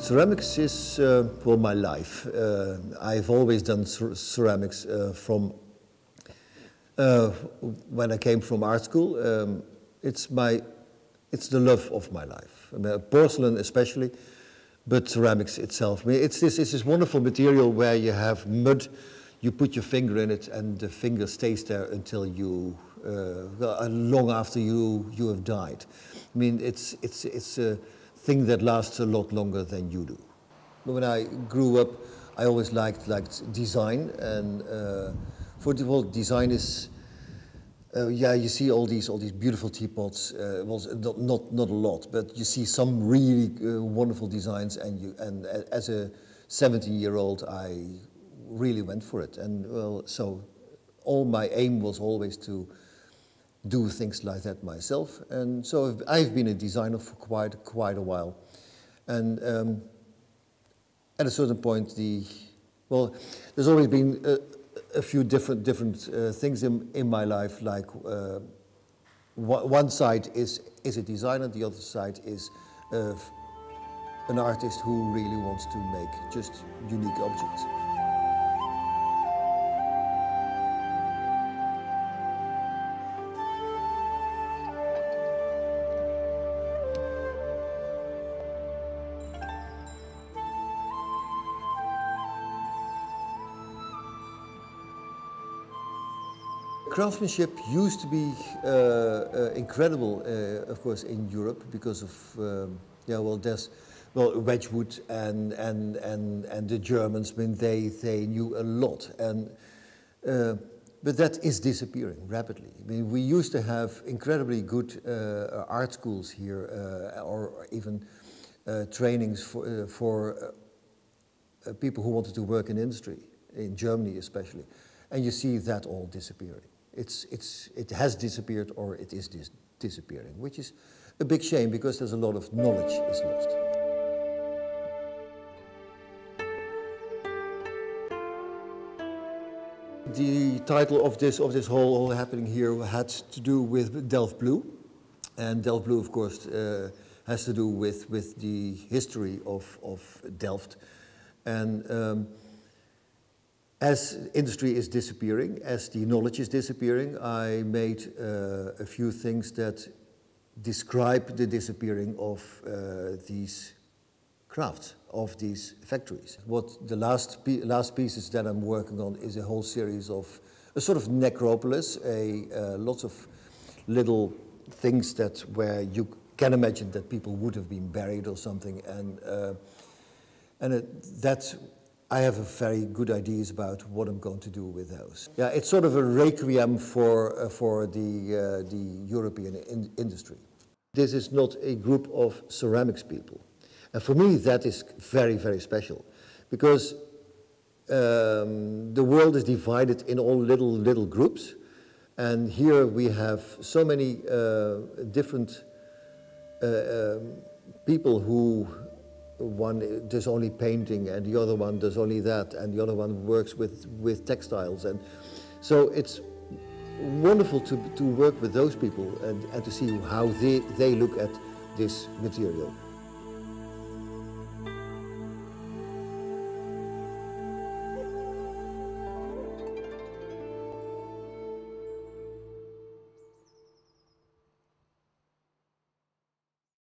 ceramics is uh, my life. Uh, I've always done cer ceramics uh, from uh, when I came from art school. Um, it's my, it's the love of my life. I mean, porcelain especially, but ceramics itself. I mean, it's this, it's this wonderful material where you have mud, you put your finger in it, and the finger stays there until you, uh, long after you you have died. I mean, it's it's it's a thing that lasts a lot longer than you do. When I grew up, I always liked liked design, and uh, for the whole design is. Uh, yeah, you see all these all these beautiful teapots. Uh, well, not, not not a lot, but you see some really uh, wonderful designs. And you and as a 17-year-old, I really went for it. And well, so all my aim was always to do things like that myself. And so I've been a designer for quite, quite a while. And um, at a certain point, the, well, there's always been a, a few different, different uh, things in, in my life, like uh, one side is, is a designer, the other side is uh, an artist who really wants to make just unique objects. Craftsmanship used to be uh, uh, incredible, uh, of course, in Europe because of um, yeah, well, there's well Wedgwood and and and and the Germans. I mean, they they knew a lot, and uh, but that is disappearing rapidly. I mean, we used to have incredibly good uh, art schools here, uh, or even trainings for for people who wanted to work in industry in Germany, especially, and you see that all disappearing it's, it's, it has disappeared or it is dis disappearing, which is a big shame because there's a lot of knowledge is lost. The title of this, of this whole, whole happening here had to do with Delft Blue. And Delft Blue, of course, uh, has to do with, with the history of, of Delft. And um, as industry is disappearing, as the knowledge is disappearing, I made uh, a few things that describe the disappearing of uh, these crafts, of these factories. What the last, last pieces that I'm working on is a whole series of a sort of necropolis, a uh, lots of little things that where you can imagine that people would have been buried or something, and uh, and it, that's I have very good ideas about what I'm going to do with those. Yeah, it's sort of a requiem for, uh, for the, uh, the European in industry. This is not a group of ceramics people. And for me, that is very, very special because um, the world is divided in all little, little groups. And here we have so many uh, different uh, um, people who one does only painting and the other one does only that and the other one works with, with textiles. And so it's wonderful to, to work with those people and, and to see how they, they look at this material.